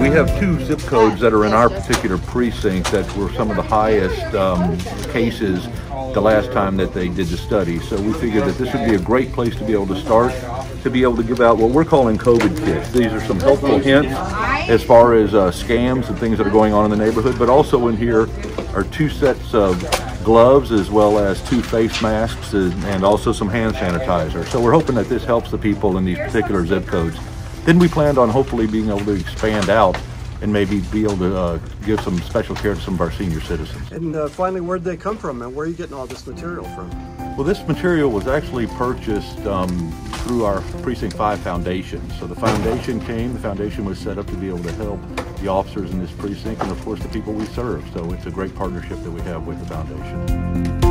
We have two zip codes that are in our particular precinct that were some of the highest um, cases the last time that they did the study. So we figured that this would be a great place to be able to start, to be able to give out what we're calling COVID kits. These are some helpful hints as far as uh, scams and things that are going on in the neighborhood, but also in here are two sets of gloves as well as two face masks and also some hand sanitizer. So we're hoping that this helps the people in these particular zip codes. Then we planned on hopefully being able to expand out and maybe be able to uh, give some special care to some of our senior citizens. And uh, finally, where'd they come from and where are you getting all this material from? Well, this material was actually purchased um, through our Precinct 5 Foundation. So the foundation came, the foundation was set up to be able to help the officers in this precinct and of course the people we serve. So it's a great partnership that we have with the foundation.